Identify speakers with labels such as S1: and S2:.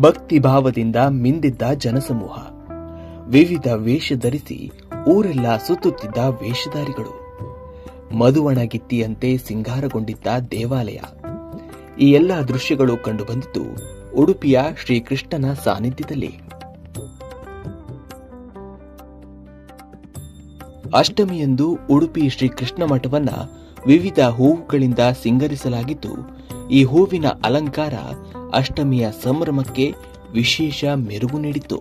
S1: ಭಕ್ತಿ ಭಾವದಿಂದ ಮಿಂದಿದ್ದ ಜನಸಮೂಹ. ವಿವಿಧ ವೇಷ ಧರಿಸಿ ಊರೆಲ್ಲ ಸುತ್ತುತ್ತಿದ್ದ ವೇಷಧಾರಿಗಳು. ಮಧುವಣಗಿತ್ತಿಯಂತೆ ಸಿಂಗಾರಗೊಂಡಿದ್ದ ದೇವಾಲಯ. ಈ ಎಲ್ಲ ದೃಶ್ಯಗಳು ಕಂಡುಬಂದಿತು ಉಡುಪಿಯ ಶ್ರೀಕೃಷ್ಣನ ಸಾನ್ನಿಧ್ಯದಲ್ಲಿ. ಅಷ್ಟಮಿಯಂದು ಉಡುಪಿ ಶ್ರೀಕೃಷ್ಣ ಮಠವನ್ನ ವಿವಿಧ ಹೂವುಗಳಿಂದ ಸಿಂಗರಿಸಲಾಗಿದ್ದು, ಈ ಹೂವಿನ ಅಲಂಕಾರ ಅಷ್ಟಮಿಯ ಸಂಭ್ರಮಕ್ಕೆ ವಿಶೇಷ ಮೆರುಗು ನೀಡಿತು.